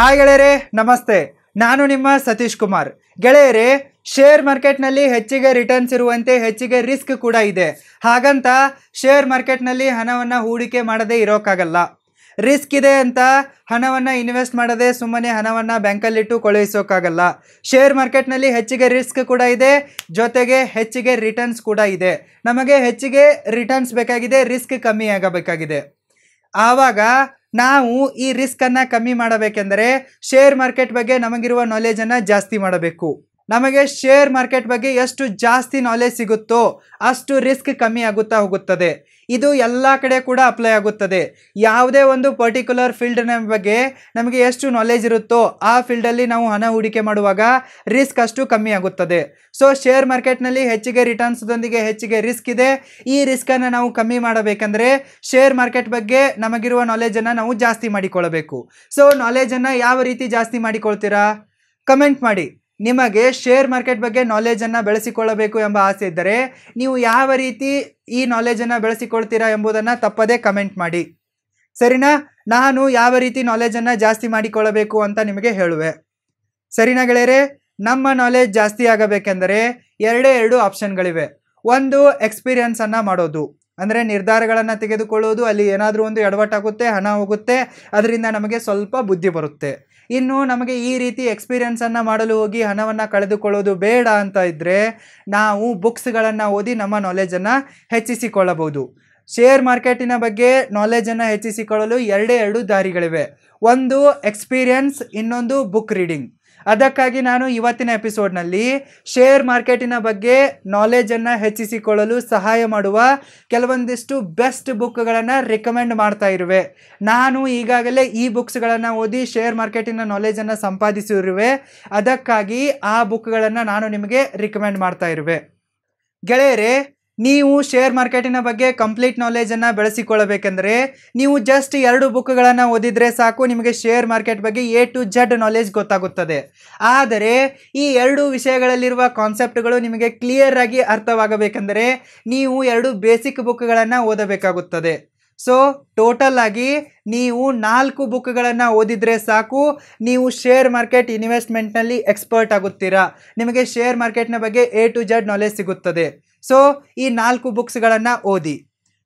Hi ಗೆಳೆಯರೆ, ನಮಸ್ತೆ. ನಾನು ನಿಮ್ಮ ಸತೀಶ್ ಕುಮಾರ್. ಗೆಳೆಯರೆ, ಶೇರ್ ಮಾರ್ಕೆಟ್ನಲ್ಲಿ ಹೆಚ್ಚಿಗೆ ರಿಟರ್ನ್ಸ್ ಇರುವಂತೆ ಹೆಚ್ಚಿಗೆ ರಿಸ್ಕ್ ಕೂಡ ಇದೆ. ಹಾಗಂತ ಶೇರ್ ಮಾರ್ಕೆಟ್ನಲ್ಲಿ ಹಣವನ್ನು ಹೂಡಿಕೆ ಮಾಡದೇ ಇರೋಕ್ಕಾಗಲ್ಲ ರಿಸ್ಕ್ ಇದೆ ಅಂತ ಹಣವನ್ನು ಇನ್ವೆಸ್ಟ್ ಮಾಡದೆ ಸುಮ್ಮನೆ ಹಣವನ್ನು ಬ್ಯಾಂಕಲ್ಲಿಟ್ಟು ಕಳುಹಿಸೋಕ್ಕಾಗಲ್ಲ ಶೇರ್ ಮಾರ್ಕೆಟ್ನಲ್ಲಿ ಹೆಚ್ಚಿಗೆ ರಿಸ್ಕ್ ಕೂಡ ಇದೆ, ಜೊತೆಗೆ ಹೆಚ್ಚಿಗೆ ರಿಟರ್ನ್ಸ್ ಕೂಡ ಇದೆ. ನಮಗೆ ಹೆಚ್ಚಿಗೆ ರಿಟರ್ನ್ಸ್ ಬೇಕಾಗಿದೆ ರಿಸ್ಕ್ ಕಮ್ಮಿ ಆಗಬೇಕಾಗಿದೆ. ಆವಾಗ ನಾವು ಈ ರಿಸ್ಕನ್ನು ಕಮ್ಮಿ ಮಾಡಬೇಕೆಂದರೆ ಶೇರ್ ಮಾರ್ಕೆಟ್ ಬಗ್ಗೆ ನಮಗಿರುವ ನಾಲೆಜನ್ನು ಜಾಸ್ತಿ ಮಾಡಬೇಕು. ನಮಗೆ ಶೇರ್ ಮಾರ್ಕೆಟ್ ಬಗ್ಗೆ ಎಷ್ಟು ಜಾಸ್ತಿ ನಾಲೆಜ್ ಸಿಗುತ್ತೋ ಅಷ್ಟು ರಿಸ್ಕ್ ಕಮ್ಮಿ ಆಗುತ್ತಾ ಹೋಗುತ್ತದೆ. ಇದು ಎಲ್ಲ ಕಡೆ ಕೂಡ ಅಪ್ಲೈ ಆಗುತ್ತದೆ. ಯಾವುದೇ ಒಂದು ಪರ್ಟಿಕ್ಯುಲರ್ ಫೀಲ್ಡ್ನ ಬಗ್ಗೆ ನಮಗೆ ಎಷ್ಟು ನಾಲೆಜ್ ಇರುತ್ತೋ ಆ ಫೀಲ್ಡಲ್ಲಿ ನಾವು ಹಣ ಹೂಡಿಕೆ ಮಾಡುವಾಗ ರಿಸ್ಕ್ ಅಷ್ಟು ಕಮ್ಮಿ ಆಗುತ್ತದೆ. ಸೊ ಶೇರ್ ಮಾರ್ಕೆಟ್ನಲ್ಲಿ ಹೆಚ್ಚಿಗೆ ರಿಟರ್ನ್ಸ್ದೊಂದಿಗೆ ಹೆಚ್ಚಿಗೆ ರಿಸ್ಕ್ ಇದೆ. ಈ ರಿಸ್ಕನ್ನು ನಾವು ಕಮ್ಮಿ ಮಾಡಬೇಕಂದ್ರೆ ಶೇರ್ ಮಾರ್ಕೆಟ್ ಬಗ್ಗೆ ನಮಗಿರುವ ನಾಲೆಜನ್ನು ನಾವು ಜಾಸ್ತಿ ಮಾಡಿಕೊಳ್ಳಬೇಕು. ಸೊ ನಾಲೆಜನ್ನು ಯಾವ ರೀತಿ ಜಾಸ್ತಿ ಮಾಡಿಕೊಳ್ತೀರಾ? ಕಮೆಂಟ್ ಮಾಡಿ. ನಿಮಗೆ ಶೇರ್ ಮಾರ್ಕೆಟ್ ಬಗ್ಗೆ ನಾಲೆಜನ್ನು ಬೆಳೆಸಿಕೊಳ್ಳಬೇಕು ಎಂಬ ಆಸೆ ಇದ್ದರೆ ನೀವು ಯಾವ ರೀತಿ ಈ ನಾಲೆಜನ್ನು ಬೆಳೆಸಿಕೊಳ್ತೀರಾ ಎಂಬುದನ್ನು ತಪ್ಪದೇ ಕಮೆಂಟ್ ಮಾಡಿ. ಸರಿನಾ? ನಾನು ಯಾವ ರೀತಿ ನಾಲೆಜನ್ನು ಜಾಸ್ತಿ ಮಾಡಿಕೊಳ್ಳಬೇಕು ಅಂತ ನಿಮಗೆ ಹೇಳುವೆ. ಸರಿನಾ ಗೆಳೆಯರೆ? ನಮ್ಮ ನಾಲೆಜ್ ಜಾಸ್ತಿ ಆಗಬೇಕೆಂದರೆ ಎರಡೇ ಎರಡು ಆಪ್ಷನ್ಗಳಿವೆ ಒಂದು ಎಕ್ಸ್ಪೀರಿಯನ್ಸನ್ನು ಮಾಡೋದು. ಅಂದರೆ ನಿರ್ಧಾರಗಳನ್ನು ತೆಗೆದುಕೊಳ್ಳೋದು, ಅಲ್ಲಿ ಏನಾದರೂ ಒಂದು ಎಡವಟ್ಟಾಗುತ್ತೆ, ಹಣ ಹೋಗುತ್ತೆ, ಅದರಿಂದ ನಮಗೆ ಸ್ವಲ್ಪ ಬುದ್ಧಿ ಬರುತ್ತೆ. ಇನ್ನು ನಮಗೆ ಈ ರೀತಿ ಎಕ್ಸ್ಪೀರಿಯನ್ಸನ್ನು ಮಾಡಲು ಹೋಗಿ ಹಣವನ್ನು ಕಳೆದುಕೊಳ್ಳೋದು ಬೇಡ ಅಂತ ಇದ್ದರೆ ನಾವು ಬುಕ್ಸ್ಗಳನ್ನು ಓದಿ ನಮ್ಮ ನಾಲೆಜನ್ನು ಹೆಚ್ಚಿಸಿಕೊಳ್ಳಬಹುದು. ಶೇರ್ ಮಾರ್ಕೆಟಿನ ಬಗ್ಗೆ ನಾಲೆಜನ್ನು ಹೆಚ್ಚಿಸಿಕೊಳ್ಳಲು ಎರಡೇ ಎರಡು ದಾರಿಗಳಿವೆ. ಒಂದು ಎಕ್ಸ್ಪೀರಿಯನ್ಸ್ ಇನ್ನೊಂದು ಬುಕ್ ರೀಡಿಂಗ್ ಅದಕ್ಕಾಗಿ ನಾನು ಇವತ್ತಿನ ಎಪಿಸೋಡ್ನಲ್ಲಿ ಶೇರ್ ಮಾರ್ಕೆಟಿನ ಬಗ್ಗೆ ನಾಲೆಜನ್ನು ಹೆಚ್ಚಿಸಿಕೊಳ್ಳಲು ಸಹಾಯ ಮಾಡುವ ಕೆಲವೊಂದಿಷ್ಟು ಬೆಸ್ಟ್ ಬುಕ್ಗಳನ್ನು ರೆಕಮೆಂಡ್ ಮಾಡ್ತಾ ಇರುವೆ. ನಾನು ಈಗಾಗಲೇ ಈ ಬುಕ್ಸ್ಗಳನ್ನು ಓದಿ ಶೇರ್ ಮಾರ್ಕೆಟಿನ ನಾಲೆಜನ್ನು ಸಂಪಾದಿಸಿರುವೆ. ಅದಕ್ಕಾಗಿ ಆ ಬುಕ್ಗಳನ್ನು ನಾನು ನಿಮಗೆ ರಿಕಮೆಂಡ್ ಮಾಡ್ತಾ ಇರುವೆ. ಗೆಳೆಯರೆ ನೀವು ಶೇರ್ ಮಾರ್ಕೆಟಿನ ಬಗ್ಗೆ ಕಂಪ್ಲೀಟ್ ನಾಲೆಜನ್ನು ಬೆಳೆಸಿಕೊಳ್ಳಬೇಕೆಂದರೆ, ನೀವು ಜಸ್ಟ್ ಎರಡು ಬುಕ್ಗಳನ್ನು ಓದಿದರೆ ಸಾಕು, ನಿಮಗೆ ಶೇರ್ ಮಾರ್ಕೆಟ್ ಬಗ್ಗೆ ಎ ಟು ಜಡ್ ನಾಲೆಜ್ ಗೊತ್ತಾಗುತ್ತದೆ. ಆದರೆ, ಈ ಎರಡು ವಿಷಯಗಳಲ್ಲಿರುವ ಕಾನ್ಸೆಪ್ಟ್ಗಳು ನಿಮಗೆ ಕ್ಲಿಯರ್ ಆಗಿ ಅರ್ಥವಾಗಬೇಕೆಂದರೆ, ನೀವು ಎರಡು ಬೇಸಿಕ್ ಬುಕ್ಗಳನ್ನು ಓದಬೇಕಾಗುತ್ತದೆ. ಸೊ ಟೋಟಲ್ ಆಗಿ ನೀವು ನಾಲ್ಕು ಬುಕ್ಗಳನ್ನು ಓದಿದರೆ ಸಾಕು, ನೀವು ಶೇರ್ ಮಾರ್ಕೆಟ್ ಇನ್ವೆಸ್ಟ್ಮೆಂಟ್ನಲ್ಲಿ ಎಕ್ಸ್ಪರ್ಟ್ ಆಗುತ್ತೀರಾ. ನಿಮಗೆ ಶೇರ್ ಮಾರ್ಕೆಟ್ನ ಬಗ್ಗೆ ಎ ಟು ಜಡ್ ನಾಲೆಜ್ ಸಿಗುತ್ತದೆ. ಸೊ ಈ ನಾಲ್ಕು ಬುಕ್ಸ್ಗಳನ್ನು ಓದಿ.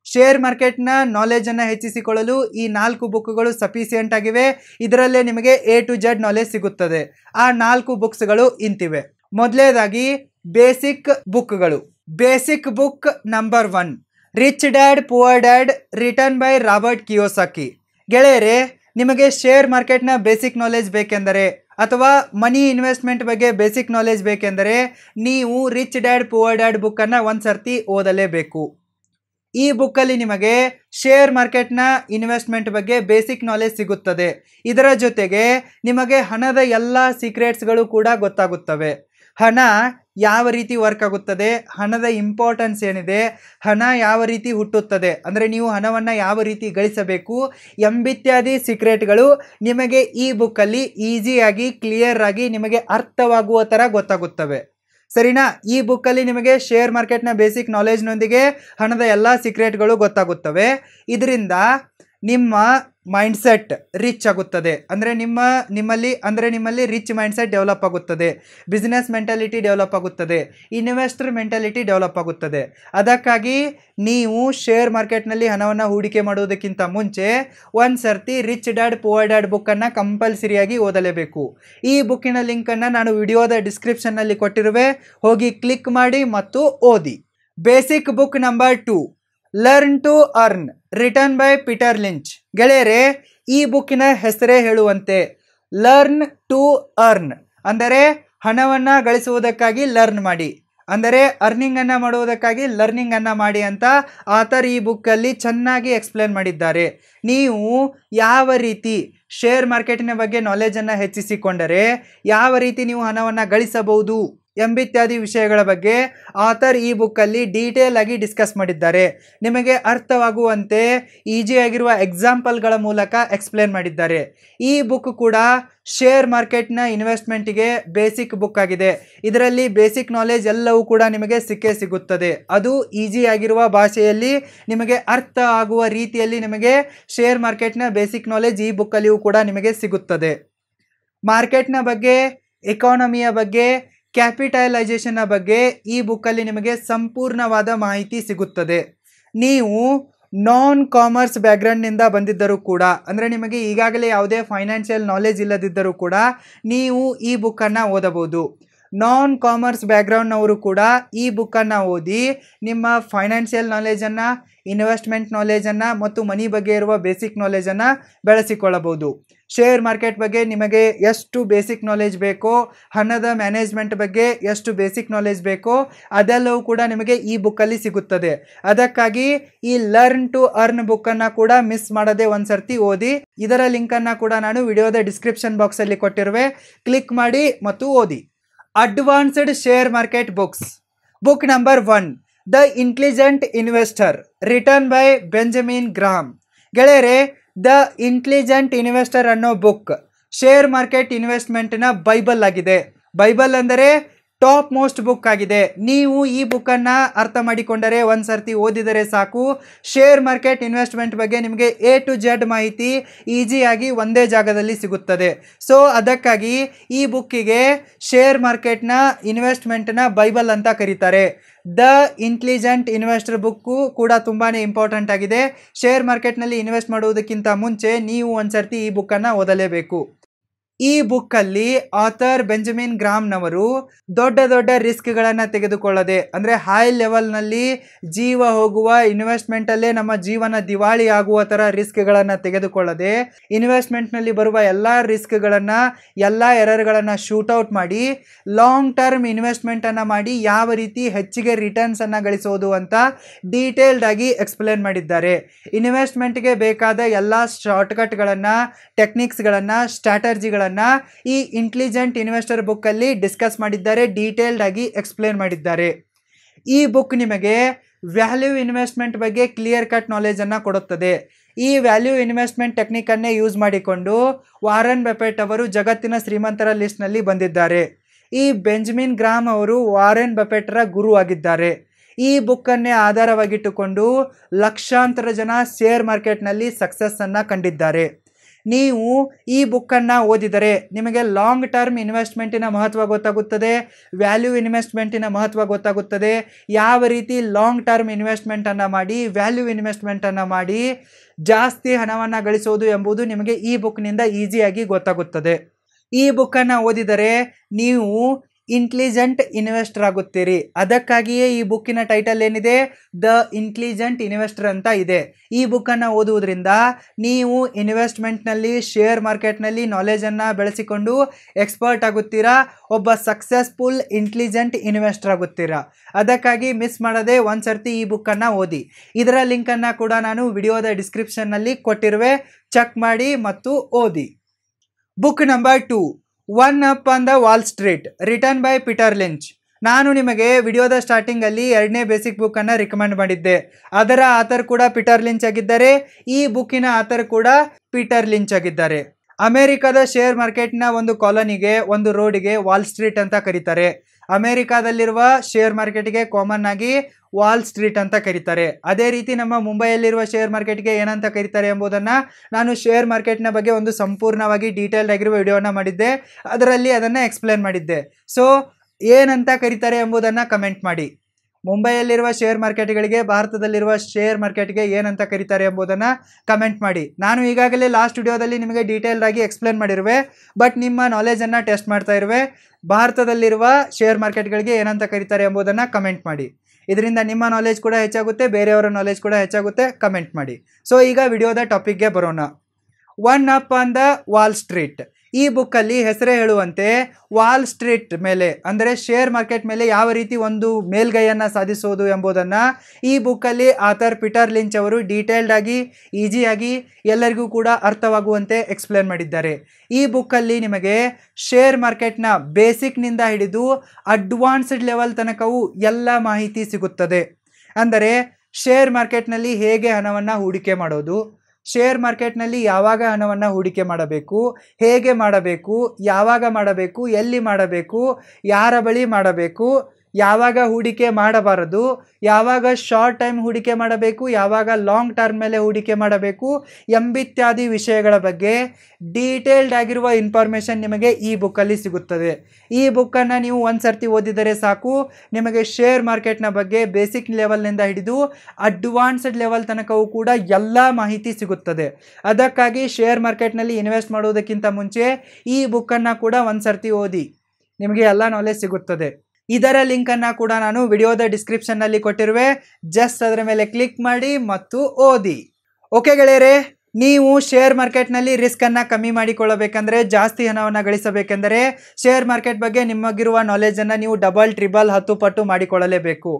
ಶೇರ್ ಮಾರ್ಕೆಟ್ನ ನಾಲೆಜನ್ನು ಹೆಚ್ಚಿಸಿಕೊಳ್ಳಲು ಈ ನಾಲ್ಕು ಬುಕ್ಗಳು ಸಫಿಸಿಯೆಂಟ್ ಆಗಿವೆ. ಇದರಲ್ಲೇ ನಿಮಗೆ ಎ ಟು ಜೆಡ್ ನಾಲೆಜ್ ಸಿಗುತ್ತದೆ. ಆ ನಾಲ್ಕು ಬುಕ್ಸ್ಗಳು ಇಂತಿವೆ. ಮೊದಲನೇದಾಗಿ ಬೇಸಿಕ್ ಬುಕ್ಗಳು basic book number one rich dad poor dad written by Robert Kiyosaki ಗೆಳೆಯರೆ, ನಿಮಗೆ ಶೇರ್ ಮಾರ್ಕೆಟ್ನ ಬೇಸಿಕ್ ನಾಲೆಜ್ ಬೇಕೆಂದರೆ ಅಥವಾ ಮನಿ ಇನ್ವೆಸ್ಟ್ಮೆಂಟ್ ಬಗ್ಗೆ ಬೇಸಿಕ್ ನಾಲೆಜ್ ಬೇಕೆಂದರೆ ನೀವು ರಿಚ್ ಡ್ಯಾಡ್, ಪುವರ್ ಡ್ಯಾಡ್ ಬುಕ್ಕನ್ನು ಒಂದು ಸರ್ತಿ ಓದಲೇಬೇಕು. ಈ ಬುಕ್ಕಲ್ಲಿ ನಿಮಗೆ ಶೇರ್ ಮಾರ್ಕೆಟ್ನ ಇನ್ವೆಸ್ಟ್ಮೆಂಟ್ ಬಗ್ಗೆ ಬೇಸಿಕ್ ನಾಲೆಜ್ ಸಿಗುತ್ತದೆ. ಇದರ ಜೊತೆಗೆ ನಿಮಗೆ ಹಣದ ಎಲ್ಲ ಸೀಕ್ರೆಟ್ಸ್ಗಳು ಕೂಡ ಗೊತ್ತಾಗುತ್ತವೆ. ಹಣ ಯಾವ ರೀತಿ ವರ್ಕ್ ಆಗುತ್ತದೆ, ಹಣದ ಇಂಪಾರ್ಟೆನ್ಸ್ ಏನಿದೆ, ಹಣ ಯಾವ ರೀತಿ ಹುಟ್ಟುತ್ತದೆ, ಅಂದರೆ ನೀವು ಹಣವನ್ನು ಯಾವ ರೀತಿ ಗಳಿಸಬೇಕು, ಎಂಬಿತ್ಯಾದಿ ಸೀಕ್ರೆಟ್ಗಳು ನಿಮಗೆ ಈ ಬುಕ್ಕಲ್ಲಿ ಈಸಿಯಾಗಿ ಕ್ಲಿಯರ್ ಆಗಿ ನಿಮಗೆ ಅರ್ಥವಾಗುವ ಥರ ಗೊತ್ತಾಗುತ್ತವೆ. ಸರಿನಾ? ಈ ಬುಕ್ಕಲ್ಲಿ ನಿಮಗೆ ಶೇರ್ ಮಾರ್ಕೆಟ್ನ ಬೇಸಿಕ್ ನಾಲೆಜ್ನೊಂದಿಗೆ ಹಣದ ಎಲ್ಲ ಸೀಕ್ರೆಟ್ಗಳು ಗೊತ್ತಾಗುತ್ತವೆ. ಇದರಿಂದ ನಿಮ್ಮ ಮೈಂಡ್ಸೆಟ್ ರಿಚ್ ಆಗುತ್ತದೆ. ಅಂದರೆ ನಿಮ್ಮ, ನಿಮ್ಮಲ್ಲಿ, ಅಂದರೆ ನಿಮ್ಮಲ್ಲಿ ರಿಚ್ ಮೈಂಡ್ಸೆಟ್ ಡೆವಲಪ್ ಆಗುತ್ತದೆ. ಬಿಸ್ನೆಸ್ ಮೆಂಟಾಲಿಟಿ ಡೆವಲಪ್ ಆಗುತ್ತದೆ. ಇನ್ವೆಸ್ಟರ್ ಮೆಂಟಾಲಿಟಿ ಡೆವಲಪ್ ಆಗುತ್ತದೆ. ಅದಕ್ಕಾಗಿ ನೀವು ಶೇರ್ ಮಾರ್ಕೆಟ್ನಲ್ಲಿ ಹಣವನ್ನು ಹೂಡಿಕೆ ಮಾಡುವುದಕ್ಕಿಂತ ಮುಂಚೆ ಒಂದು ಸರ್ತಿ ರಿಚ್ ಡ್ಯಾಡ್ ಪುವರ್ ಡ್ಯಾಡ್ ಬುಕ್ಕನ್ನು ಕಂಪಲ್ಸರಿಯಾಗಿ ಓದಲೇಬೇಕು. ಈ ಬುಕ್ಕಿನ ಲಿಂಕನ್ನು ನಾನು ವಿಡಿಯೋದ ಡಿಸ್ಕ್ರಿಪ್ಷನ್ನಲ್ಲಿ ಕೊಟ್ಟಿರುವೆ. ಹೋಗಿ ಕ್ಲಿಕ್ ಮಾಡಿ ಮತ್ತು ಓದಿ. Basic book number two learn to earn written by Peter Lynch ಗೆಳೆಯರೆ, ಈ ಬುಕ್ಕಿನ ಹೆಸರೇ ಹೇಳುವಂತೆ ಲರ್ನ್ ಟು ಅರ್ನ್ ಅಂದರೆ ಹಣವನ್ನು ಗಳಿಸುವುದಕ್ಕಾಗಿ ಲರ್ನ್ ಮಾಡಿ. ಅಂದರೆ ಅರ್ನಿಂಗನ್ನು ಮಾಡುವುದಕ್ಕಾಗಿ ಲರ್ನಿಂಗನ್ನು ಮಾಡಿ ಅಂತ ಆತರ್ ಈ ಬುಕ್ಕಲ್ಲಿ ಚೆನ್ನಾಗಿ ಎಕ್ಸ್ಪ್ಲೇನ್ ಮಾಡಿದ್ದಾರೆ. ನೀವು ಯಾವ ರೀತಿ ಶೇರ್ ಮಾರ್ಕೆಟಿನ ಬಗ್ಗೆ ನಾಲೆಜನ್ನು ಹೆಚ್ಚಿಸಿಕೊಂಡರೆ, ಯಾವ ರೀತಿ ನೀವು ಹಣವನ್ನು ಗಳಿಸಬಹುದು? ಎಂಬಿತ್ಯಾದಿ ವಿಷಯಗಳ ಬಗ್ಗೆ ಆಥರ್ ಈ ಬುಕ್ಕಲ್ಲಿ ಡೀಟೇಲ್ ಆಗಿ ಡಿಸ್ಕಸ್ ಮಾಡಿದ್ದಾರೆ. ನಿಮಗೆ ಅರ್ಥವಾಗುವಂತೆ ಈಸಿಯಾಗಿರುವ ಎಕ್ಸಾಂಪಲ್ಗಳ ಮೂಲಕ ಎಕ್ಸ್ಪ್ಲೇನ್ ಮಾಡಿದ್ದಾರೆ. ಈ ಬುಕ್ ಕೂಡ ಶೇರ್ ಮಾರ್ಕೆಟ್ನ ಇನ್ವೆಸ್ಟ್ಮೆಂಟಿಗೆ ಬೇಸಿಕ್ ಬುಕ್ ಆಗಿದೆ. ಇದರಲ್ಲಿ ಬೇಸಿಕ್ ನಾಲೆಜ್ ಎಲ್ಲವೂ ಕೂಡ ನಿಮಗೆ ಸಿಕ್ಕೇ ಸಿಗುತ್ತದೆ. ಅದು ಈಜಿ ಆಗಿರುವ ಭಾಷೆಯಲ್ಲಿ ನಿಮಗೆ ಅರ್ಥ ಆಗುವ ರೀತಿಯಲ್ಲಿ ನಿಮಗೆ ಶೇರ್ ಮಾರ್ಕೆಟ್ನ ಬೇಸಿಕ್ ನಾಲೆಜ್ ಈ ಬುಕ್ಕಲ್ಲಿಯೂ ಕೂಡ ನಿಮಗೆ ಸಿಗುತ್ತದೆ. ಮಾರ್ಕೆಟ್ನ ಬಗ್ಗೆ, ಎಕಾನಮಿಯ ಬಗ್ಗೆ ಕ್ಯಾಪಿಟಲೈಸೇಷನ್ನ ಬಗ್ಗೆ ಈ ಬುಕ್ಕಲ್ಲಿ ನಿಮಗೆ ಸಂಪೂರ್ಣವಾದ ಮಾಹಿತಿ ಸಿಗುತ್ತದೆ. ನೀವು ನಾನ್ ಕಾಮರ್ಸ್ ಬ್ಯಾಕ್ಗ್ರೌಂಡ್ನಿಂದ ಬಂದಿದ್ದರೂ ಕೂಡ, ಅಂದರೆ ನಿಮಗೆ ಈಗಾಗಲೇ ಯಾವುದೇ ಫೈನಾನ್ಷಿಯಲ್ ನಾಲೆಜ್ ಇಲ್ಲದಿದ್ದರೂ ಕೂಡ, ನೀವು ಈ ಬುಕ್ಕನ್ನು ಓದಬಹುದು. ನಾನ್ ಕಾಮರ್ಸ್ ಬ್ಯಾಕ್ಗ್ರೌಂಡ್ನವರು ಕೂಡ ಈ ಬುಕ್ಕನ್ನು ಓದಿ ನಿಮ್ಮ ಫೈನಾನ್ಷಿಯಲ್ ನಾಲೆಜನ್ನು ಇನ್ವೆಸ್ಟ್ಮೆಂಟ್ ನಾಲೆಜನ್ನು ಮತ್ತು ಮನಿ ಬಗ್ಗೆ ಇರುವ ಬೇಸಿಕ್ ನಾಲೆಜನ್ನು ಬೆಳೆಸಿಕೊಳ್ಳಬಹುದು. ಶೇರ್ ಮಾರ್ಕೆಟ್ ಬಗ್ಗೆ ನಿಮಗೆ ಎಷ್ಟು ಬೇಸಿಕ್ ನಾಲೆಜ್ ಬೇಕೋ, ಹಣದ ಮ್ಯಾನೇಜ್ಮೆಂಟ್ ಬಗ್ಗೆ ಎಷ್ಟು ಬೇಸಿಕ್ ನಾಲೆಜ್ ಬೇಕೋ, ಅದೆಲ್ಲವೂ ಕೂಡ ನಿಮಗೆ ಈ ಬುಕ್ಕಲ್ಲಿ ಸಿಗುತ್ತದೆ. ಅದಕ್ಕಾಗಿ ಈ ಲರ್ನ್ ಟು ಅರ್ನ್ ಬುಕ್ಕನ್ನು ಕೂಡ ಮಿಸ್ ಮಾಡದೆ ಒಂದು ಸರ್ತಿ ಓದಿ, ಇದರ ಲಿಂಕನ್ನು ಕೂಡ ನಾನು ವಿಡಿಯೋದ ಡಿಸ್ಕ್ರಿಪ್ಷನ್ ಬಾಕ್ಸಲ್ಲಿ ಕೊಟ್ಟಿರುವೆ. ಕ್ಲಿಕ್ ಮಾಡಿ ಮತ್ತು ಓದಿ. Advanced share market books book number one the intelligent investor written by Benjamin Graham ಗೆಳೆಯರೆ ದ ಇಂಟೆಲಿಜೆಂಟ್ ಇನ್ವೆಸ್ಟರ್ ಅನ್ನೋ ಬುಕ್ ಶೇರ್ ಮಾರ್ಕೆಟ್ ಇನ್ವೆಸ್ಟ್ಮೆಂಟ್ನ ಬೈಬಲ್ ಆಗಿದೆ. ಬೈಬಲ್ ಅಂದರೆ ಟಾಪ್ ಮೋಸ್ಟ್ ಬುಕ್ ಆಗಿದೆ. ನೀವು ಈ ಬುಕ್ಕನ್ನು ಅರ್ಥ ಮಾಡಿಕೊಂಡರೆ ಒಂದು ಸರ್ತಿ ಓದಿದರೆ ಸಾಕು. ಶೇರ್ ಮಾರ್ಕೆಟ್ ಇನ್ವೆಸ್ಟ್ಮೆಂಟ್ ಬಗ್ಗೆ ನಿಮಗೆ ಎ ಟು ಜೆಡ್ ಮಾಹಿತಿ ಈಸಿಯಾಗಿ ಒಂದೇ ಜಾಗದಲ್ಲಿ ಸಿಗುತ್ತದೆ. ಸೊ ಅದಕ್ಕಾಗಿ ಈ ಬುಕ್ಕಿಗೆ ಶೇರ್ ಮಾರ್ಕೆಟ್ನ ಇನ್ವೆಸ್ಟ್ಮೆಂಟ್ನ ಬೈಬಲ್ ಅಂತ ಕರೀತಾರೆ. ದ ಇಂಟೆಲಿಜೆಂಟ್ ಇನ್ವೆಸ್ಟರ್ ಬುಕ್ಕು ಕೂಡ ತುಂಬಾ ಇಂಪಾರ್ಟೆಂಟ್ ಆಗಿದೆ. ಶೇರ್ ಮಾರ್ಕೆಟ್ನಲ್ಲಿ ಇನ್ವೆಸ್ಟ್ ಮಾಡುವುದಕ್ಕಿಂತ ಮುಂಚೆ ನೀವು ಒಂದು ಸರ್ತಿ ಈ ಬುಕ್ಕನ್ನು ಓದಲೇಬೇಕು. ಈ ಬುಕ್ಕಲ್ಲಿ ಆಥರ್ ಬೆಂಜಮಿನ್ ಗ್ರಾಮ್ನವರು ದೊಡ್ಡ ದೊಡ್ಡ ರಿಸ್ಕ್ಗಳನ್ನು ತೆಗೆದುಕೊಳ್ಳದೆ, ಅಂದರೆ ಹೈ ಲೆವೆಲ್ನಲ್ಲಿ ಜೀವ ಹೋಗುವ ಇನ್ವೆಸ್ಟ್ಮೆಂಟಲ್ಲೇ ನಮ್ಮ ಜೀವನ ದಿವಾಳಿ ಆಗುವ ಥರ ರಿಸ್ಕ್ಗಳನ್ನು ತೆಗೆದುಕೊಳ್ಳದೆ ಇನ್ವೆಸ್ಟ್ಮೆಂಟ್ನಲ್ಲಿ ಬರುವ ಎಲ್ಲ ರಿಸ್ಕ್ಗಳನ್ನು ಎಲ್ಲ ಎರರ್ಗಳನ್ನು ಶೂಟೌಟ್ ಮಾಡಿ ಲಾಂಗ್ ಟರ್ಮ್ ಇನ್ವೆಸ್ಟ್ಮೆಂಟನ್ನು ಮಾಡಿ ಯಾವ ರೀತಿ ಹೆಚ್ಚಿಗೆ ರಿಟರ್ನ್ಸನ್ನು ಗಳಿಸೋದು ಅಂತ ಡೀಟೇಲ್ಡ್ ಆಗಿ ಎಕ್ಸ್ಪ್ಲೇನ್ ಮಾಡಿದ್ದಾರೆ. ಇನ್ವೆಸ್ಟ್ಮೆಂಟ್ಗೆ ಬೇಕಾದ ಎಲ್ಲ ಶಾರ್ಟ್ಕಟ್ಗಳನ್ನು ಟೆಕ್ನಿಕ್ಸ್ಗಳನ್ನು ಈ ಇಂಟೆಲಿಜೆಂಟ್ ಇನ್ವೆಸ್ಟರ್ ಬುಕ್ಕಲ್ಲಿ ಡಿಸ್ಕಸ್ ಮಾಡಿದ್ದಾರೆ ಡೀಟೇಲ್ಡ್ ಆಗಿ ಎಕ್ಸ್ಪ್ಲೇನ್ ಮಾಡಿದ್ದಾರೆ. ಈ ಬುಕ್ ನಿಮಗೆ ವ್ಯಾಲ್ಯೂ ಇನ್ವೆಸ್ಟ್ಮೆಂಟ್ ಬಗ್ಗೆ ಕ್ಲಿಯರ್ ಕಟ್ ನಾಲೆಜನ್ನು ಕೊಡುತ್ತದೆ. ಈ ವ್ಯಾಲ್ಯೂ ಇನ್ವೆಸ್ಟ್ಮೆಂಟ್ ಟೆಕ್ನಿಕನ್ನೇ ಯೂಸ್ ಮಾಡಿಕೊಂಡು ವಾರನ್ ಬೆಪೆಟ್ ಅವರು ಜಗತ್ತಿನ ಶ್ರೀಮಂತರ ಲಿಸ್ಟ್ನಲ್ಲಿ ಬಂದಿದ್ದಾರೆ. ಈ ಬೆಂಜಮಿನ್ ಗ್ರಾಮ್ ಅವರು ವಾರೆನ್ ಬಫೆಟ್ರ ಗುರು ಆಗಿದ್ದಾರೆ. ಈ ಬುಕ್ಕನ್ನೇ ಆಧಾರವಾಗಿಟ್ಟುಕೊಂಡು ಲಕ್ಷಾಂತರ ಜನ ಶೇರ್ ಮಾರ್ಕೆಟ್ನಲ್ಲಿ ಸಕ್ಸಸ್ಸನ್ನು ಕಂಡಿದ್ದಾರೆ. ನೀವು ಈ ಬುಕ್ಕನ್ನು ಓದಿದರೆ ನಿಮಗೆ ಲಾಂಗ್ ಟರ್ಮ್ ಇನ್ವೆಸ್ಟ್ಮೆಂಟಿನ ಮಹತ್ವ ಗೊತ್ತಾಗುತ್ತದೆ ವ್ಯಾಲ್ಯೂ ಇನ್ವೆಸ್ಟ್ಮೆಂಟಿನ ಮಹತ್ವ ಗೊತ್ತಾಗುತ್ತದೆ. ಯಾವ ರೀತಿ ಲಾಂಗ್ ಟರ್ಮ್ ಇನ್ವೆಸ್ಟ್ಮೆಂಟನ್ನು ಮಾಡಿ ವ್ಯಾಲ್ಯೂ ಇನ್ವೆಸ್ಟ್ಮೆಂಟನ್ನು ಮಾಡಿ ಜಾಸ್ತಿ ಹಣವನ್ನು ಗಳಿಸೋದು ಎಂಬುದು ನಿಮಗೆ ಈ ಬುಕ್ನಿಂದ ಈಸಿಯಾಗಿ ಗೊತ್ತಾಗುತ್ತದೆ. ಈ ಬುಕ್ಕನ್ನು ಓದಿದರೆ ನೀವು ಇಂಟೆಲಿಜೆಂಟ್ ಇನ್ವೆಸ್ಟರ್ ಆಗುತ್ತೀರಿ. ಅದಕ್ಕಾಗಿಯೇ ಈ ಬುಕ್ಕಿನ ಟೈಟಲ್ ಏನಿದೆ? ದ ಇಂಟ್ಲಿಜೆಂಟ್ ಇನ್ವೆಸ್ಟರ್ ಅಂತ ಇದೆ. ಈ ಬುಕ್ಕನ್ನು ಓದುವುದರಿಂದ ನೀವು ಇನ್ವೆಸ್ಟ್ಮೆಂಟ್ನಲ್ಲಿ ಶೇರ್ ಮಾರ್ಕೆಟ್ನಲ್ಲಿ ನಾಲೆಜನ್ನು ಬೆಳೆಸಿಕೊಂಡು ಎಕ್ಸ್ಪರ್ಟ್ ಆಗುತ್ತೀರಾ? ಒಬ್ಬ ಸಕ್ಸಸ್ಫುಲ್ ಇಂಟೆಲಿಜೆಂಟ್ ಇನ್ವೆಸ್ಟರ್ ಆಗುತ್ತೀರಾ? ಅದಕ್ಕಾಗಿ ಮಿಸ್ ಮಾಡದೆ ಒಂದು ಸರ್ತಿ ಈ ಬುಕ್ಕನ್ನು ಓದಿ. ಇದರ ಲಿಂಕನ್ನು ಕೂಡ ನಾನು ವಿಡಿಯೋದ ಡಿಸ್ಕ್ರಿಪ್ಷನ್ನಲ್ಲಿ ಕೊಟ್ಟಿರುವೆ. ಚೆಕ್ ಮಾಡಿ ಮತ್ತು ಓದಿ. Book number two one up on the Wall Street written by Peter Lynch ನಾನು ನಿಮಗೆ ವಿಡಿಯೋದ ಸ್ಟಾರ್ಟಿಂಗಲ್ಲಿ ಎರಡನೇ ಬೇಸಿಕ್ ಬುಕ್ಕನ್ನು ರಿಕಮೆಂಡ್ ಮಾಡಿದ್ದೆ. ಅದರ ಆಥರ್ ಕೂಡ ಪೀಟರ್ ಲಿಂಚ್ ಆಗಿದ್ದಾರೆ. ಈ ಬುಕ್ಕಿನ ಆಥರ್ ಕೂಡ ಪೀಟರ್ ಲಿಂಚ್ ಆಗಿದ್ದಾರೆ. ಅಮೆರಿಕದ ಶೇರ್ ಮಾರ್ಕೆಟ್ನ ಒಂದು ಕಾಲೋನಿಗೆ ಒಂದು ರೋಡಿಗೆ ವಾಲ್ ಸ್ಟ್ರೀಟ್ ಅಂತ ಕರೀತಾರೆ. ಅಮೆರಿಕಾದಲ್ಲಿರುವ ಶೇರ್ ಮಾರ್ಕೆಟ್ಗೆ ಕಾಮನ್ ಆಗಿ ವಾಲ್ ಸ್ಟ್ರೀಟ್ ಅಂತ ಕರೀತಾರೆ. ಅದೇ ರೀತಿ ನಮ್ಮ ಮುಂಬೈಯಲ್ಲಿರುವ ಶೇರ್ ಮಾರ್ಕೆಟ್ಗೆ ಏನಂತ ಕರೀತಾರೆ ಎಂಬುದನ್ನು ನಾನು ಶೇರ್ ಮಾರ್ಕೆಟ್ನ ಬಗ್ಗೆ ಒಂದು ಸಂಪೂರ್ಣವಾಗಿ ಡೀಟೇಲ್ಡ್ ಆಗಿರುವ ವಿಡಿಯೋನ ಮಾಡಿದ್ದೆ. ಅದರಲ್ಲಿ ಅದನ್ನು ಎಕ್ಸ್ಪ್ಲೇನ್ ಮಾಡಿದ್ದೆ. ಸೊ, ಏನಂತ ಕರೀತಾರೆ ಎಂಬುದನ್ನು ಕಮೆಂಟ್ ಮಾಡಿ. ಮುಂಬೈಯಲ್ಲಿರುವ ಶೇರ್ ಮಾರ್ಕೆಟ್ಗಳಿಗೆ ಭಾರತದಲ್ಲಿರುವ ಶೇರ್ ಮಾರ್ಕೆಟ್ಗೆ ಏನಂತ ಕರೀತಾರೆ ಎಂಬುದನ್ನು ಕಮೆಂಟ್ ಮಾಡಿ. ನಾನು ಈಗಾಗಲೇ ಲಾಸ್ಟ್ ವಿಡಿಯೋದಲ್ಲಿ ನಿಮಗೆ ಡೀಟೇಲ್ಡ್ ಆಗಿ ಎಕ್ಸ್ಪ್ಲೇನ್ ಮಾಡಿರುವೆ. ಬಟ್ ನಿಮ್ಮ ನಾಲೆಜನ್ನು ಟೆಸ್ಟ್ ಮಾಡ್ತಾ ಇರುವೆ. ಭಾರತದಲ್ಲಿರುವ ಶೇರ್ ಮಾರ್ಕೆಟ್ಗಳಿಗೆ ಏನಂತ ಕರೀತಾರೆ ಎಂಬುದನ್ನು ಕಮೆಂಟ್ ಮಾಡಿ. ಇದರಿಂದ ನಿಮ್ಮ ನಾಲೆಜ್ ಕೂಡ ಹೆಚ್ಚಾಗುತ್ತೆ, ಬೇರೆಯವರ ನಾಲೆಜ್ ಕೂಡ ಹೆಚ್ಚಾಗುತ್ತೆ. ಕಮೆಂಟ್ ಮಾಡಿ. ಸೊ ಈಗ ವಿಡಿಯೋದ ಟಾಪಿಕ್ಗೆ ಬರೋಣ. One up on the Wall Street ಈ ಬುಕ್ಕಲ್ಲಿ ಹೆಸರೇ ಹೇಳುವಂತೆ ವಾಲ್ ಸ್ಟ್ರೀಟ್ ಮೇಲೆ, ಅಂದರೆ ಶೇರ್ ಮಾರ್ಕೆಟ್ ಮೇಲೆ ಯಾವ ರೀತಿ ಒಂದು ಮೇಲ್ಗೈಯನ್ನು ಸಾಧಿಸೋದು ಎಂಬುದನ್ನು ಈ ಬುಕ್ಕಲ್ಲಿ ಆಥರ್ ಪೀಟರ್ ಲಿಂಚ್ ಅವರು ಡೀಟೇಲ್ಡ್ ಆಗಿ ಈಸಿಯಾಗಿ ಎಲ್ಲರಿಗೂ ಕೂಡ ಅರ್ಥವಾಗುವಂತೆ ಎಕ್ಸ್ಪ್ಲೇನ್ ಮಾಡಿದ್ದಾರೆ. ಈ ಬುಕ್ಕಲ್ಲಿ ನಿಮಗೆ ಶೇರ್ ಮಾರ್ಕೆಟ್ನ ಬೇಸಿಕ್ನಿಂದ ಹಿಡಿದು ಅಡ್ವಾನ್ಸ್ಡ್ ಲೆವೆಲ್ ತನಕವೂ ಎಲ್ಲ ಮಾಹಿತಿ ಸಿಗುತ್ತದೆ. ಅಂದರೆ ಶೇರ್ ಮಾರ್ಕೆಟ್ನಲ್ಲಿ ಹೇಗೆ ಹಣವನ್ನು ಹೂಡಿಕೆ ಮಾಡೋದು ಶೇರ್ ಮಾರ್ಕೆಟ್ನಲ್ಲಿ ಯಾವಾಗ ಹಣವನ್ನು ಹೂಡಿಕೆ ಮಾಡಬೇಕು, ಹೇಗೆ ಮಾಡಬೇಕು, ಯಾವಾಗ ಮಾಡಬೇಕು, ಎಲ್ಲಿ ಮಾಡಬೇಕು, ಯಾರ ಬಳಿ ಮಾಡಬೇಕು ಯಾವಾಗ ಹೂಡಿಕೆ ಮಾಡಬಾರದು, ಯಾವಾಗ ಶಾರ್ಟ್ ಟೈಮ್ ಹೂಡಿಕೆ ಮಾಡಬೇಕು, ಯಾವಾಗ ಲಾಂಗ್ ಟರ್ಮ್ ಮೇಲೆ ಹೂಡಿಕೆ ಮಾಡಬೇಕು ಎಂಬಿತ್ಯಾದಿ ವಿಷಯಗಳ ಬಗ್ಗೆ ಡೀಟೇಲ್ಡ್ ಆಗಿರುವ ಇನ್ಫಾರ್ಮೇಷನ್ ನಿಮಗೆ ಈ ಬುಕ್ಕಲ್ಲಿ ಸಿಗುತ್ತದೆ. ಈ ಬುಕ್ಕನ್ನು ನೀವು ಒಂದು ಸರ್ತಿ ಓದಿದರೆ ಸಾಕು. ನಿಮಗೆ ಶೇರ್ ಮಾರ್ಕೆಟ್ನ ಬಗ್ಗೆ ಬೇಸಿಕ್ ಲೆವೆಲ್ನಿಂದ ಹಿಡಿದು ಅಡ್ವಾನ್ಸ್ಡ್ ಲೆವೆಲ್ ತನಕವೂ ಕೂಡ ಎಲ್ಲ ಮಾಹಿತಿ ಸಿಗುತ್ತದೆ. ಅದಕ್ಕಾಗಿ ಶೇರ್ ಮಾರ್ಕೆಟ್ನಲ್ಲಿ ಇನ್ವೆಸ್ಟ್ ಮಾಡುವುದಕ್ಕಿಂತ ಮುಂಚೆ ಈ ಬುಕ್ಕನ್ನು ಕೂಡ ಒಂದು ಸರ್ತಿ ಓದಿ. ನಿಮಗೆ ಎಲ್ಲ ನಾಲೆಜ್ ಸಿಗುತ್ತದೆ. ಇದರ ಲಿಂಕನ್ನು ಕೂಡ ನಾನು ವಿಡಿಯೋದ ಡಿಸ್ಕ್ರಿಪ್ಷನ್ನಲ್ಲಿ ಕೊಟ್ಟಿರುವೆ. ಜಸ್ಟ್ ಅದರ ಮೇಲೆ ಕ್ಲಿಕ್ ಮಾಡಿ ಮತ್ತು ಓದಿ. ಓಕೆ ಗೆಳೆಯರೆ ನೀವು ಶೇರ್ ಮಾರ್ಕೆಟ್ನಲ್ಲಿ ರಿಸ್ಕನ್ನು ಕಮ್ಮಿ ಮಾಡಿಕೊಳ್ಳಬೇಕಂದ್ರೆ ಜಾಸ್ತಿ ಹಣವನ್ನು ಗಳಿಸಬೇಕೆಂದರೆ ಶೇರ್ ಮಾರ್ಕೆಟ್ ಬಗ್ಗೆ ನಿಮಗಿರುವ ನಾಲೆಜನ್ನು ನೀವು ಡಬಲ್ ಟ್ರಿಬಲ್ ಹತ್ತು ಪಟ್ಟು ಮಾಡಿಕೊಳ್ಳಲೇಬೇಕು.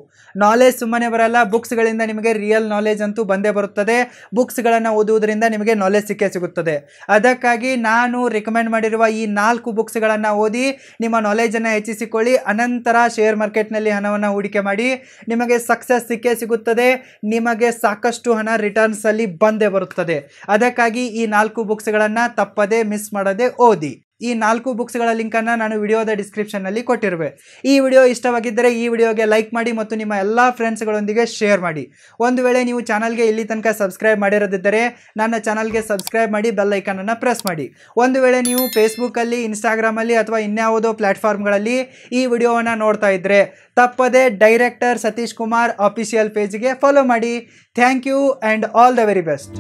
ನಾಲೆಜ್ ಸುಮ್ಮನೆ ಬರಲ್ಲ ಬುಕ್ಸ್ಗಳಿಂದ ನಿಮಗೆ ರಿಯಲ್ ನಾಲೆಜ್ ಅಂತೂ ಬಂದೇ ಬರುತ್ತದೆ. ಬುಕ್ಸ್ಗಳನ್ನು ಓದುವುದರಿಂದ ನಿಮಗೆ ನಾಲೆಜ್ ಸಿಕ್ಕೇ ಸಿಗುತ್ತದೆ. ಅದಕ್ಕಾಗಿ ನಾನು ರೆಕಮೆಂಡ್ ಮಾಡಿರುವ ಈ ನಾಲ್ಕು ಬುಕ್ಸ್ಗಳನ್ನು ಓದಿ ನಿಮ್ಮ ನಾಲೆಜನ್ನು ಹೆಚ್ಚಿಸಿಕೊಳ್ಳಿ, ಅನಂತರ ಶೇರ್ ಮಾರ್ಕೆಟ್ನಲ್ಲಿ ಹಣವನ್ನು ಹೂಡಿಕೆ ಮಾಡಿ, ನಿಮಗೆ ಸಕ್ಸಸ್ ಸಿಕ್ಕೇ ಸಿಗುತ್ತದೆ, ನಿಮಗೆ ಸಾಕಷ್ಟು ಹಣ ರಿಟರ್ನ್ಸಲ್ಲಿ ಬಂದೇ ಬರುತ್ತದೆ. ಅದಕ್ಕಾಗಿ ಈ ನಾಲ್ಕು ಬುಕ್ಸ್ಗಳನ್ನು ತಪ್ಪದೇ, ಮಿಸ್ ಮಾಡದೆ ಓದಿ. ಈ ನಾಲ್ಕು ಬುಕ್ಸ್ಗಳ ಲಿಂಕನ್ನು ನಾನು ವಿಡಿಯೋದ ಡಿಸ್ಕ್ರಿಪ್ಷನ್ನಲ್ಲಿ ಕೊಟ್ಟಿರುವೆ. ಈ ವಿಡಿಯೋ ಇಷ್ಟವಾಗಿದ್ದರೆ ಈ ವಿಡಿಯೋಗೆ ಲೈಕ್ ಮಾಡಿ ಮತ್ತು ನಿಮ್ಮ ಎಲ್ಲ ಫ್ರೆಂಡ್ಸ್ಗಳೊಂದಿಗೆ ಶೇರ್ ಮಾಡಿ. ಒಂದು ವೇಳೆ ನೀವು ಚಾನಲ್ಗೆ ಇಲ್ಲಿ ತನಕ ಸಬ್ಸ್ಕ್ರೈಬ್ ಮಾಡಿರೋದಿದ್ದರೆ ನನ್ನ ಚಾನಲ್ಗೆ ಸಬ್ಸ್ಕ್ರೈಬ್ ಮಾಡಿ ಬೆಲ್ ಐಕನನ್ನು ಪ್ರೆಸ್ ಮಾಡಿ. ಒಂದು ವೇಳೆ ನೀವು ಫೇಸ್ಬುಕ್ಕಲ್ಲಿ, ಇನ್ಸ್ಟಾಗ್ರಾಮಲ್ಲಿ ಅಥವಾ ಇನ್ಯಾವುದೋ ಪ್ಲ್ಯಾಟ್ಫಾರ್ಮ್ಗಳಲ್ಲಿ ಈ ವಿಡಿಯೋವನ್ನು ನೋಡ್ತಾ ಇದ್ದರೆ ತಪ್ಪದೇ ಡೈರೆಕ್ಟರ್ ಸತೀಶ್ ಕುಮಾರ್ ಅಫಿಷಿಯಲ್ ಪೇಜ್ಗೆ ಫಾಲೋ ಮಾಡಿ. Thank you and all the very best.